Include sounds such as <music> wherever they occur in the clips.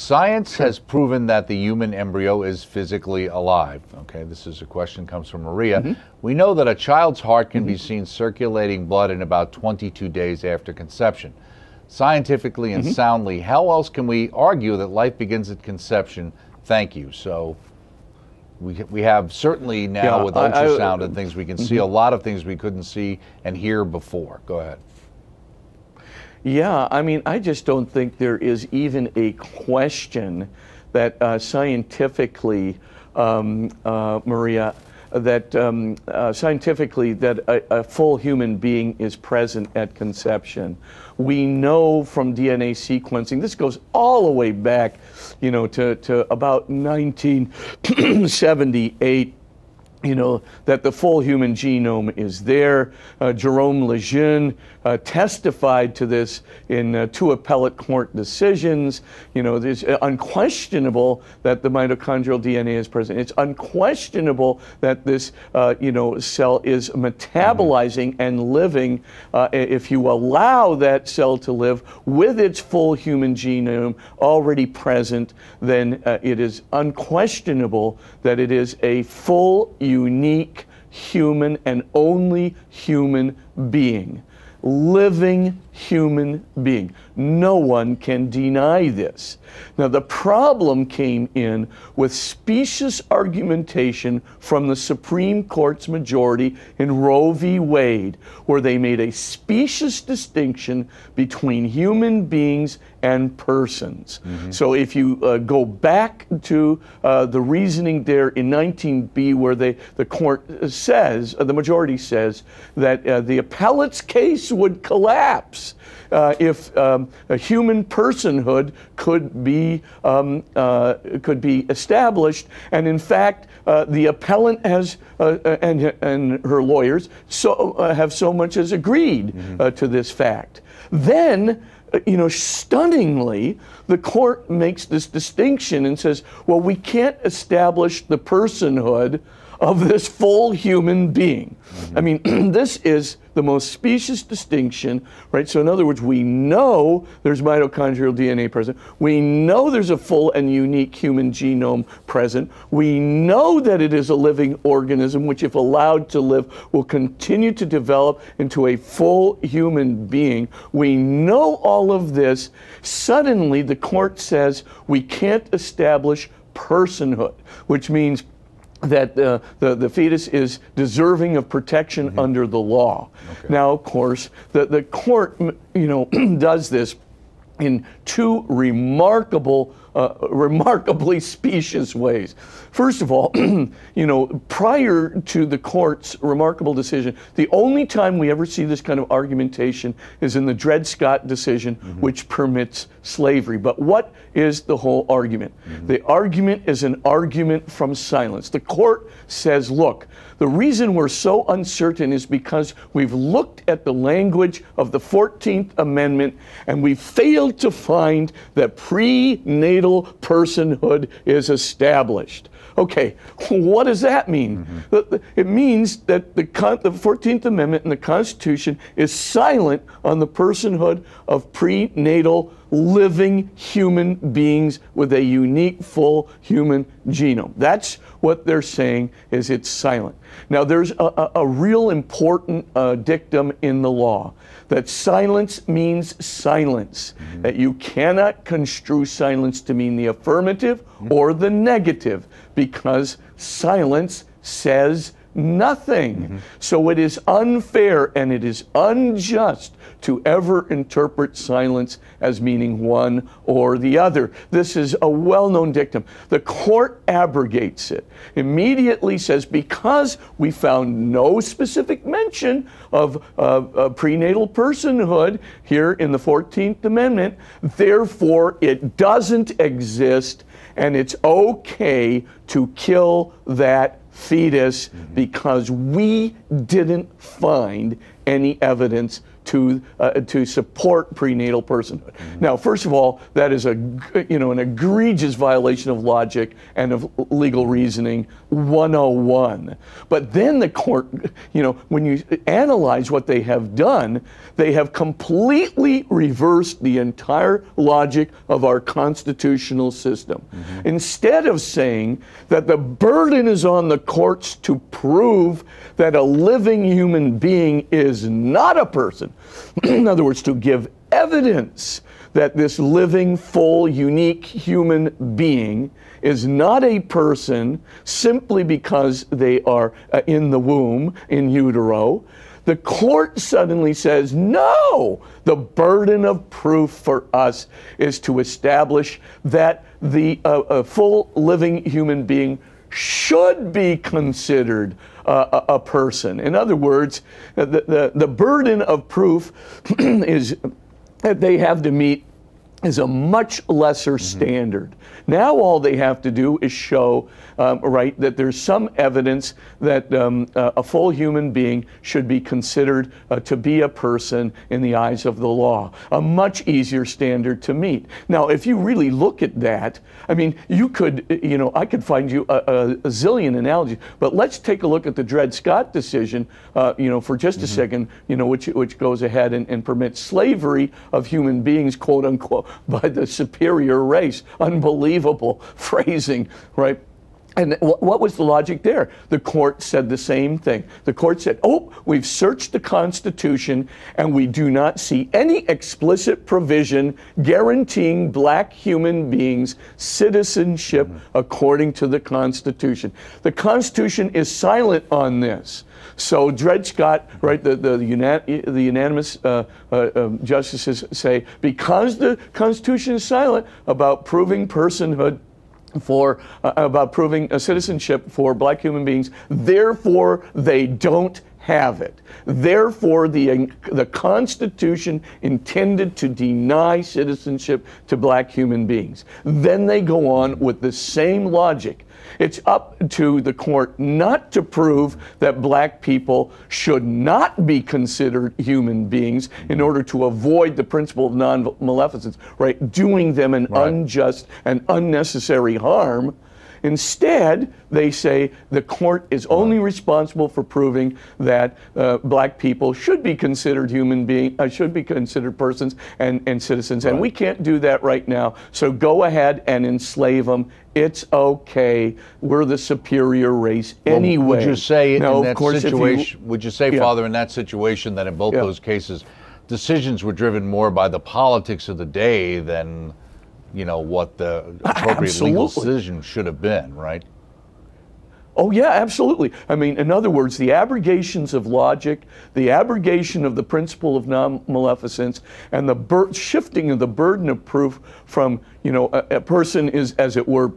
Science has proven that the human embryo is physically alive. Okay, this is a question comes from Maria. Mm-hmm. We know that a child's heart can be seen circulating blood in about 22 days after conception. Scientifically Mm-hmm. and soundly, how else can we argue that life begins at conception? Thank you. So we, we have certainly now Yeah, with I- I- ultrasound and things, we can see a lot of things we couldn't see and hear before. Go ahead. Yeah, I mean, I just don't think there is even a question that uh, scientifically, um, uh, Maria, that um, uh, scientifically that a, a full human being is present at conception. We know from DNA sequencing, this goes all the way back, you know, to, to about 1978 you know, that the full human genome is there. Uh, Jerome Lejeune uh, testified to this in uh, two appellate court decisions. You know, it's unquestionable that the mitochondrial DNA is present. It's unquestionable that this, uh, you know, cell is metabolizing and living. Uh, if you allow that cell to live with its full human genome already present, then uh, it is unquestionable that it is a full, unique human and only human being. Living human being. No one can deny this. Now, the problem came in with specious argumentation from the Supreme Court's majority in Roe v. Wade, where they made a specious distinction between human beings and persons. So, if you uh, go back to uh, the reasoning there in 19b, where they, the court says, uh, the majority says, that uh, the appellant's case would collapse uh, if um, a human personhood could be um, uh, could be established, and in fact, uh, the appellant has uh, and and her lawyers so uh, have so much as agreed uh, to this fact. Then. uh, You know, stunningly, the court makes this distinction and says, well, we can't establish the personhood of this full human being. I mean, <clears throat> this is the most specious distinction, right? So, in other words, we know there's mitochondrial DNA present. We know there's a full and unique human genome present. We know that it is a living organism, which, if allowed to live, will continue to develop into a full human being. We know all of this. Suddenly, the court says we can't establish personhood, which means that uh, the, the fetus is deserving of protection under the law. Now, of course, the, the court, you know, <clears throat> does this in two remarkable, uh, remarkably specious ways. First of all, <clears throat> you know, prior to the court's remarkable decision, the only time we ever see this kind of argumentation is in the Dred Scott decision, which permits slavery. But what is the whole argument? The argument is an argument from silence. The court says, look, the reason we're so uncertain is because we've looked at the language of the 14th Amendment and we failed to find that prenatal personhood is established. Okay, what does that mean? Mm-hmm. The- It means that the, con- the 14th Amendment and the Constitution is silent on the personhood of prenatal living human beings with a unique full human genome. That's what they're saying is it's silent. Now there's a, a, a real important uh, dictum in the law that silence means silence, that you cannot construe silence to mean the affirmative or the negative because silence says nothing. So it is unfair and it is unjust to ever interpret silence as meaning one or the other. This is a well known dictum. The court abrogates it, immediately says, because we found no specific mention of uh, prenatal personhood here in the 14th Amendment, therefore it doesn't exist and it's okay to kill that fetus mm-hmm. because we didn't find any evidence to uh, to support prenatal personhood. Now, first of all, that is a you know an egregious violation of logic and of legal reasoning 101. But then the court, you know, when you analyze what they have done, they have completely reversed the entire logic of our constitutional system. Instead of saying that the burden is on the courts to prove that a living human being is not a person, <clears throat> in other words, to give evidence that this living, full, unique human being is not a person simply because they are uh, in the womb, in utero. The court suddenly says, no, the burden of proof for us is to establish that the uh, a full living human being should be considered a, a person. In other words, the, the, the burden of proof <clears throat> is that they have to meet is a much lesser standard. Now all they have to do is show, um, right, that there's some evidence that um, uh, a full human being should be considered uh, to be a person in the eyes of the law. A much easier standard to meet. Now, if you really look at that, I mean, you could, you know, I could find you a, a, a zillion analogies, but let's take a look at the Dred Scott decision, uh, you know, for just a second, you know, which, which goes ahead and, and permits slavery of human beings, quote unquote, by the superior race. Unbelievable <laughs> phrasing, right? And what was the logic there? The court said the same thing. The court said, oh, we've searched the Constitution and we do not see any explicit provision guaranteeing black human beings citizenship according to the Constitution. The Constitution is silent on this. So Dred Scott, right, the, the, the, the unanimous uh, uh, um, justices say, because the Constitution is silent about proving personhood for uh, about proving a citizenship for black human beings. Therefore, they don't have it. Therefore, the, the Constitution intended to deny citizenship to black human beings. Then they go on with the same logic. It's up to the court not to prove that black people should not be considered human beings in order to avoid the principle of non maleficence, right? Doing them an Right. unjust and unnecessary harm. Instead, they say the court is only responsible for proving that uh, black people should be considered human beings, uh, should be considered persons and, and citizens, and we can't do that right now. So go ahead and enslave them. It's okay. We're the superior race anyway. Would you say now, in that if you- situation? would you say, Yeah. Father, in that situation, that in both Yeah. those cases, decisions were driven more by the politics of the day than, you know, what the <laughs> appropriate legal decision should have been, right? Oh, yeah, absolutely. I mean, in other words, the abrogations of logic, the abrogation of the principle of non maleficence, and the bur- shifting of the burden of proof from, you know, a, a person is, as it were,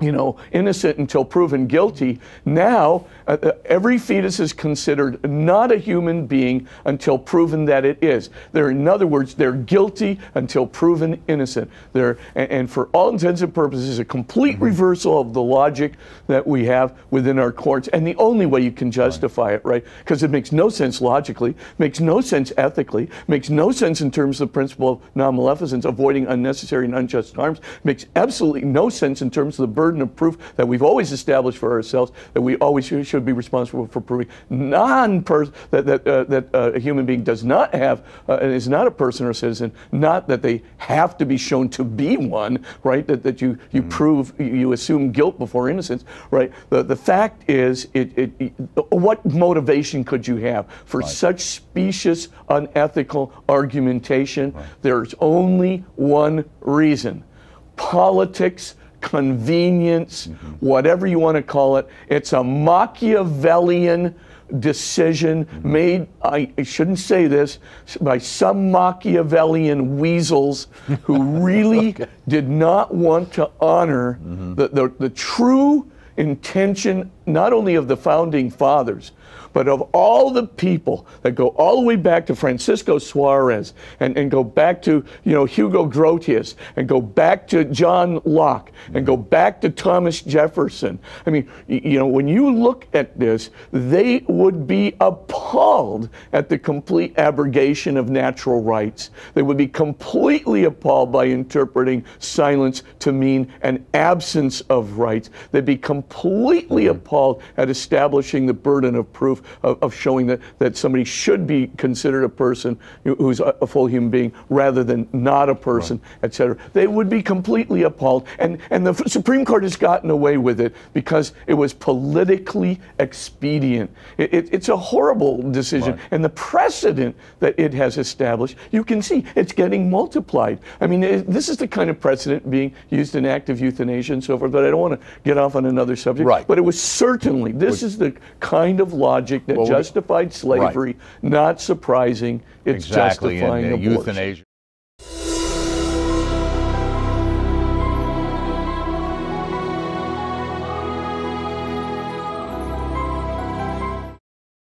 you know, innocent until proven guilty. Now, uh, uh, every fetus is considered not a human being until proven that it is. They're, in other words, they're guilty until proven innocent. They're, and, and for all intents and purposes, a complete reversal of the logic that we have within our courts, and the only way you can justify it, right? Because it makes no sense logically, makes no sense ethically, makes no sense in terms of the principle of non-maleficence, avoiding unnecessary and unjust harms, makes absolutely no sense in terms of the burden of proof that we've always established for ourselves, that we always should, should be responsible for proving non that that uh, that uh, a human being does not have uh, and is not a person or a citizen, not that they have to be shown to be one, right? That that you you prove you- assume guilt before innocence, right? The the fact is, it, it, it- what motivation could you have for such specious, unethical argumentation? There's only one reason: politics convenience, whatever you want to call it. It's a Machiavellian decision made, I, I shouldn't say this, by some Machiavellian weasels who <laughs> really did not want to honor mm-hmm. the, the, the true intention not only of the founding fathers, but of all the people that go all the way back to Francisco Suarez and, and go back to you know Hugo Grotius and go back to John Locke and go back to Thomas Jefferson. I mean, you know, when you look at this, they would be appalled at the complete abrogation of natural rights. They would be completely appalled by interpreting silence to mean an absence of rights. They'd be completely hmm. appalled at establishing the burden of proof of, of showing that, that somebody should be considered a person who's a, a full human being rather than not a person, et cetera. They would be completely appalled. And, and the Supreme Court has gotten away with it because it was politically expedient. It, it- it's a horrible decision. Right. And the precedent that it has established, you can see it's getting multiplied. I mean, it- this is the kind of precedent being used in active euthanasia and so forth, but I don't want to get off on another subject. Right. But it was certainly, this is the kind of logic that Well, justified slavery, not surprising, it's exactly, and justifying uh, abortion. euthanasia.